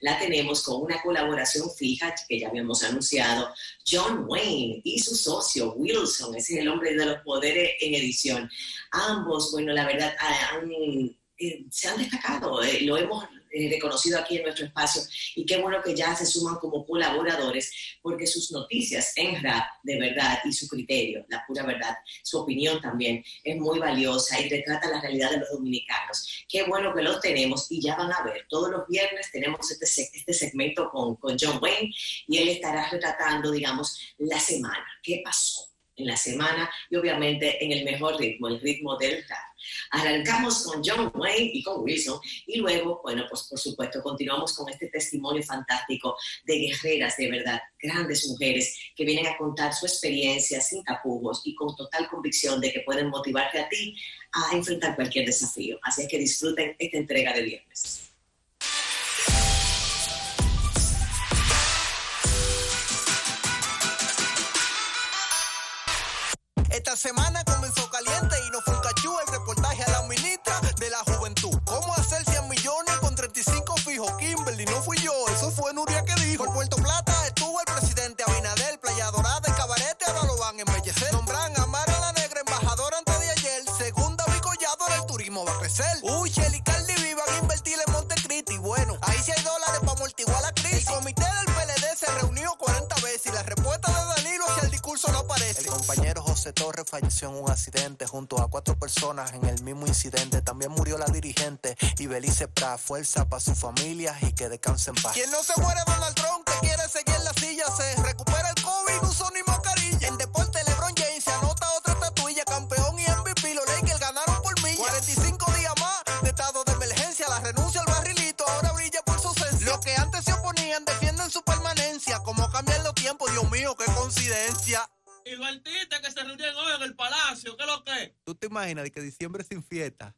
la tenemos con una colaboración fija que ya habíamos anunciado, John Wayne y su socio Wilson, ese es el hombre de los poderes en edición. Ambos, bueno, la verdad, eh, se han destacado, eh, lo hemos reconocido aquí en nuestro espacio. Y qué bueno que ya se suman como colaboradores porque sus noticias en rap de verdad y su criterio, la pura verdad, su opinión también es muy valiosa y retrata la realidad de los dominicanos. Qué bueno que los tenemos y ya van a ver, todos los viernes tenemos este, este segmento con, con John Wayne y él estará retratando, digamos, la semana, qué pasó en la semana y obviamente en el mejor ritmo, el ritmo del rap. Arrancamos con John Wayne y con Wilson y luego, bueno, pues por supuesto continuamos con este testimonio fantástico de guerreras de verdad, grandes mujeres que vienen a contar su experiencia sin tapujos y con total convicción de que pueden motivarte a ti a enfrentar cualquier desafío. Así es que disfruten esta entrega de viernes. Esta semana comenzó caliente y no fue un cachú el reportaje a la ministra de la juventud. ¿Cómo hacer 100 millones con 35 fijos? Kimberly, no fui yo, eso fue Nuria que dijo. Por Puerto Plata estuvo el presidente Abinadel, Playa Dorada y Cabarete, ahora lo van a embellecer. Nombran a Mara la Negra, embajadora antes de ayer. Segunda Vicollado, el turismo va a crecer. Uy, Shelly compañero José Torres falleció en un accidente junto a cuatro personas en el mismo incidente. También murió la dirigente y Belice Pra. Fuerza para su familia y que descanse en paz. Quien no se muere Donald Trump, que quiere seguir en la silla, se recupera el COVID, uso ni mascarilla. En deporte, LeBron James se anota otra estatuilla, campeón y MVP, los Lakers ganaron por milla. 45 días más de estado de emergencia, la renuncia al barrilito, ahora brilla por su ausencia. Los que antes se oponían defienden su permanencia, como cambian los tiempos, Dios mío, qué coincidencia. Y los artistas que se reunieron hoy en el palacio, ¿qué es lo que? ¿Tú te imaginas de que diciembre sin fiesta?